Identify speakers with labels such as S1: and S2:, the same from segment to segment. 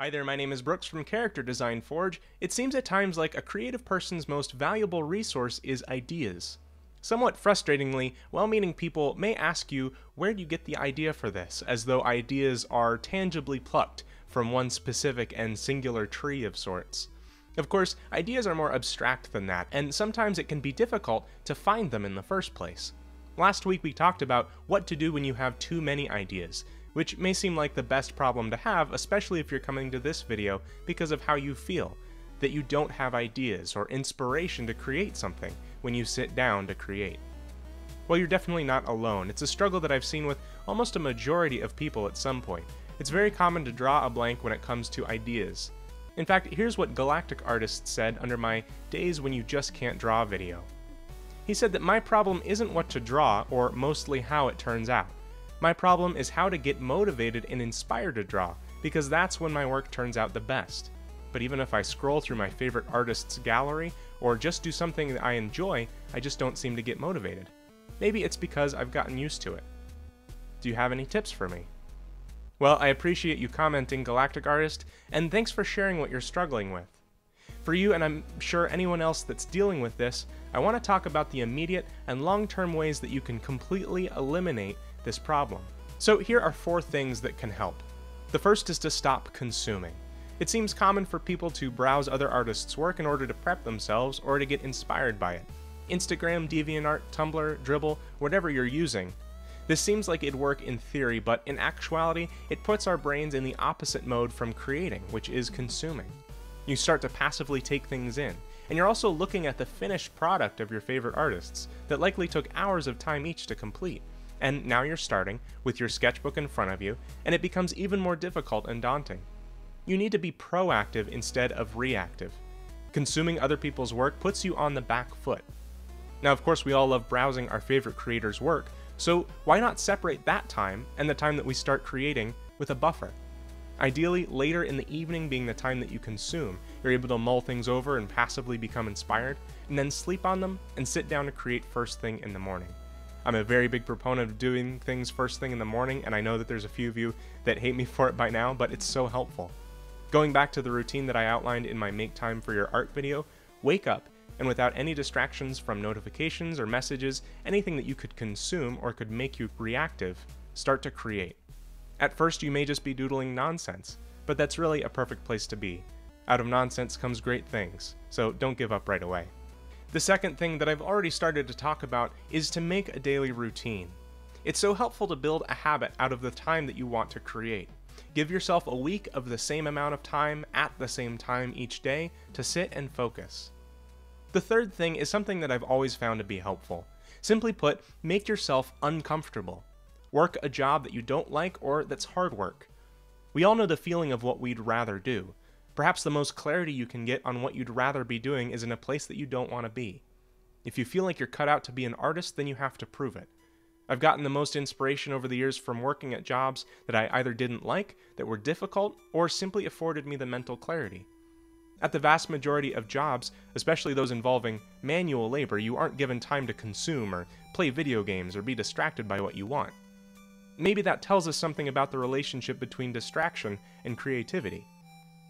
S1: Hi there, my name is Brookes from Character Design Forge. It seems at times like a creative person's most valuable resource is ideas. Somewhat frustratingly, well meaning people may ask you, where do you get the idea for this, as though ideas are tangibly plucked from one specific and singular tree of sorts. Of course, ideas are more abstract than that, and sometimes it can be difficult to find them in the first place. Last week we talked about what to do when you have too many ideas, which may seem like the best problem to have, especially if you're coming to this video because of how you feel, that you don't have ideas or inspiration to create something when you sit down to create. Well, you're definitely not alone. It's a struggle that I've seen with almost a majority of people at some point. It's very common to draw a blank when it comes to ideas. In fact, here's what Galactic Artist said under my Days When You Just Can't Draw video. He said that my problem isn't what to draw, or mostly how it turns out. My problem is how to get motivated and inspired to draw, because that's when my work turns out the best. But even if I scroll through my favorite artist's gallery, or just do something that I enjoy, I just don't seem to get motivated. Maybe it's because I've gotten used to it. Do you have any tips for me? Well, I appreciate you commenting, Galactic Artist, and thanks for sharing what you're struggling with. For you, and I'm sure anyone else that's dealing with this, I want to talk about the immediate and long term ways that you can completely eliminate this problem. So here are four things that can help. The first is to stop consuming. It seems common for people to browse other artists' work in order to prep themselves or to get inspired by it. Instagram, DeviantArt, Tumblr, Dribbble, whatever you're using. This seems like it'd work in theory, but in actuality, it puts our brains in the opposite mode from creating, which is consuming. You start to passively take things in, and you're also looking at the finished product of your favorite artists that likely took hours of time each to complete. And now you're starting with your sketchbook in front of you, and it becomes even more difficult and daunting. You need to be proactive instead of reactive. Consuming other people's work puts you on the back foot. Now, of course, we all love browsing our favorite creators' work, so why not separate that time and the time that we start creating with a buffer? Ideally, later in the evening being the time that you consume, you're able to mull things over and passively become inspired, and then sleep on them and sit down to create first thing in the morning. I'm a very big proponent of doing things first thing in the morning, and I know that there's a few of you that hate me for it by now, but it's so helpful. Going back to the routine that I outlined in my Make Time for Your Art video, wake up, and without any distractions from notifications or messages, anything that you could consume or could make you reactive, start to create. At first, you may just be doodling nonsense, but that's really a perfect place to be. Out of nonsense comes great things, so don't give up right away. The second thing that I've already started to talk about is to make a daily routine. It's so helpful to build a habit out of the time that you want to create. Give yourself a week of the same amount of time at the same time each day to sit and focus. The third thing is something that I've always found to be helpful. Simply put, make yourself uncomfortable. Work a job that you don't like or that's hard work. We all know the feeling of what we'd rather do, Perhaps the most clarity you can get on what you'd rather be doing is in a place that you don't want to be. If you feel like you're cut out to be an artist, then you have to prove it. I've gotten the most inspiration over the years from working at jobs that I either didn't like, that were difficult, or simply afforded me the mental clarity. At the vast majority of jobs, especially those involving manual labor, you aren't given time to consume or play video games or be distracted by what you want. Maybe that tells us something about the relationship between distraction and creativity.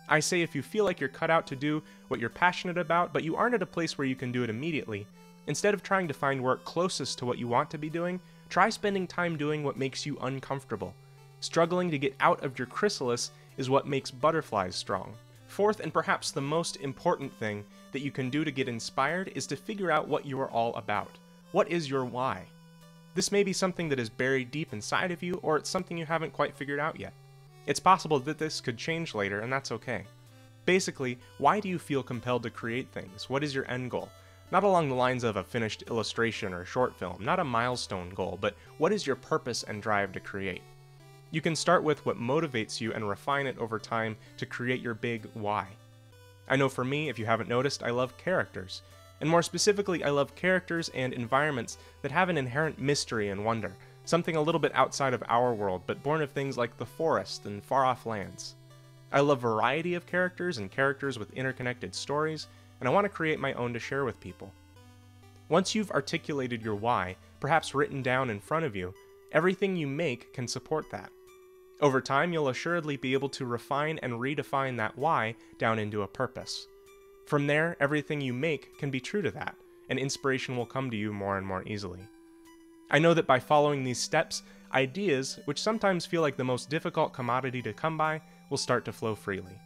S1: I say if you feel like you're cut out to do what you're passionate about, but you aren't at a place where you can do it immediately, instead of trying to find work closest to what you want to be doing, try spending time doing what makes you uncomfortable. Struggling to get out of your chrysalis is what makes butterflies strong. Fourth, and perhaps the most important thing that you can do to get inspired is to figure out what you are all about. What is your why? This may be something that is buried deep inside of you, or it's something you haven't quite figured out yet. It's possible that this could change later, and that's okay. Basically, why do you feel compelled to create things? What is your end goal? Not along the lines of a finished illustration or short film, not a milestone goal, but what is your purpose and drive to create? You can start with what motivates you and refine it over time to create your big why. I know for me, if you haven't noticed, I love characters. And more specifically, I love characters and environments that have an inherent mystery and wonder, something a little bit outside of our world, but born of things like the forest and far off lands. I love variety of characters and characters with interconnected stories, and I want to create my own to share with people. Once you've articulated your why, perhaps written down in front of you, everything you make can support that. Over time, you'll assuredly be able to refine and redefine that why down into a purpose. From there, everything you make can be true to that, and inspiration will come to you more and more easily. I know that by following these steps, ideas, which sometimes feel like the most difficult commodity to come by, will start to flow freely.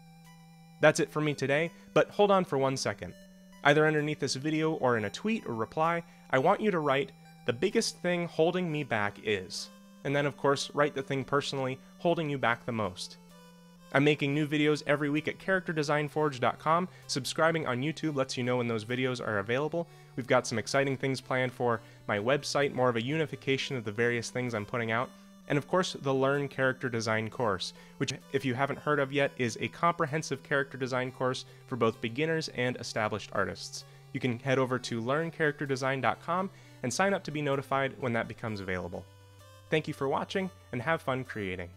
S1: That's it for me today, but hold on for one second. Either underneath this video or in a tweet or reply, I want you to write, the biggest thing holding me back is, and then of course write the thing personally holding you back the most. I'm making new videos every week at characterdesignforge.com. Subscribing on YouTube lets you know when those videos are available. We've got some exciting things planned for my website, more of a unification of the various things I'm putting out. And of course, the Learn Character Design course, which, if you haven't heard of yet, is a comprehensive character design course for both beginners and established artists. You can head over to learncharacterdesign.com and sign up to be notified when that becomes available. Thank you for watching, and have fun creating.